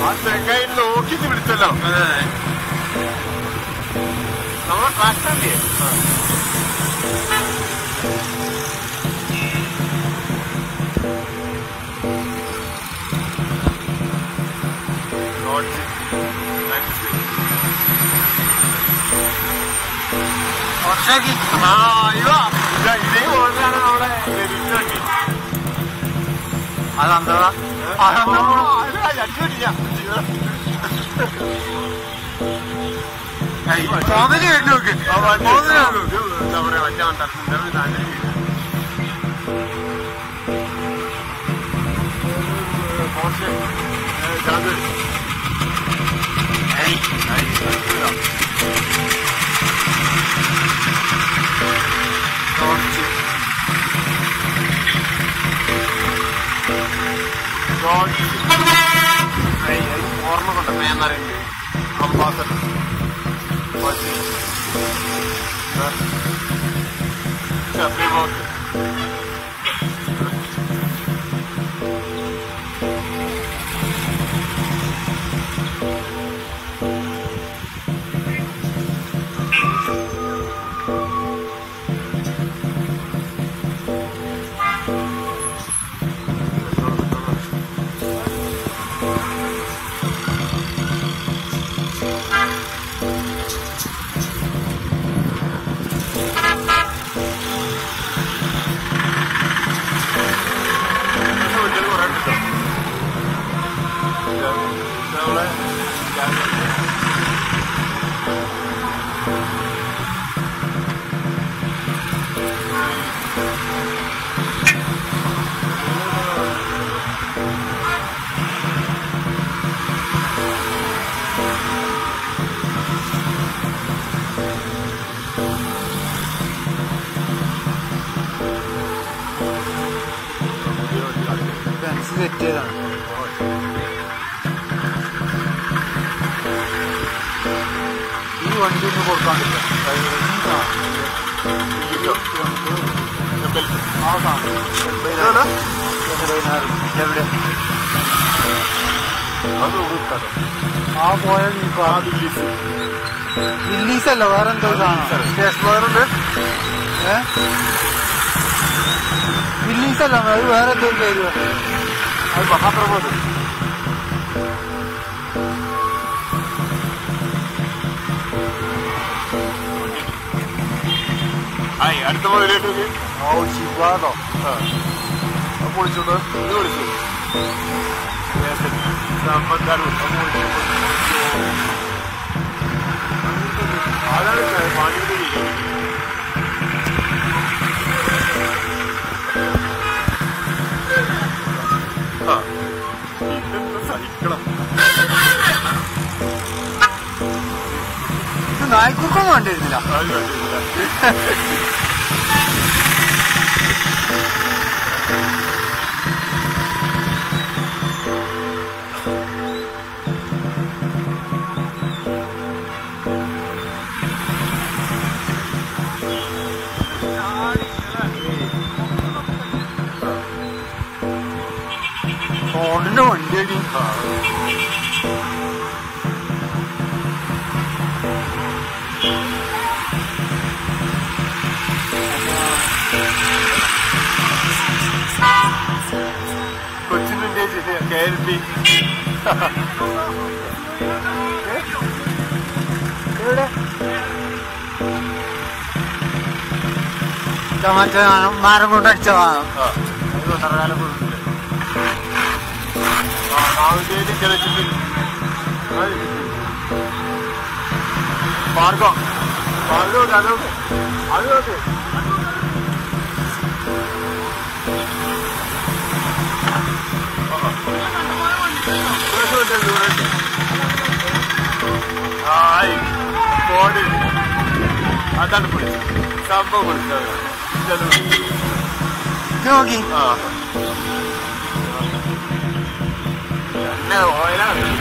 ആ തെങ്ങയിൽ നോക്കി വിളിച്ചല്ലോ നമ്മുടെ ട്രാക്ടറിന്റെ note Jackie. Ah, ahí va. Jackie, volando ahora de Jackie. Adelante, ¿verdad? Adelante. No, ya, Jackie, ya. Hey, ¿dónde llega el look? ¿Dónde llega el look? Sobre la llanta, ¿dónde llega el look? Hey, nice. ഈ വണ്ടി ഒന്ന് കൊടുക്കാണ്ടില്ല 全てだ。അത് കൊടുക്കാതെ ആ പോയ നീക്കോ Willys അല്ല വേറെ എന്തോ സാധനം സ്റ്റേഷനറുണ്ട് ഏ വില്ലീസ് അല്ല അത് വേറെ എന്തോ ഒരു പേര് പറയും. അത് മഹാപ്രഭോത് അടുത്ത മുതലേട്ട് ആ പൊളിച്ചോണ്ട് ഇത് വിളിച്ചു അതാണ് പണിയുടെ സഹിക്കണം ഇത് നായ്ക്കുക്കൊന്നും കണ്ടിരുന്നില്ല അത് കണ്ടില്ല ഫോണിന്റെ വണ്ടിയടി കൊച്ചിന്റെ കെ എൽ പി എവിടെ? ഇതാ മറ്റേ മരം കൊണ്ടടിച്ചതാണ് അത് കൊടുക്കില്ലേ నాలుగైదు ఇక్కడ మార్గం అదొకటి అదొకటి అదొకటి చూడండి కోడి అదనుకుంటుంది సంభవం జోగి Hoyland.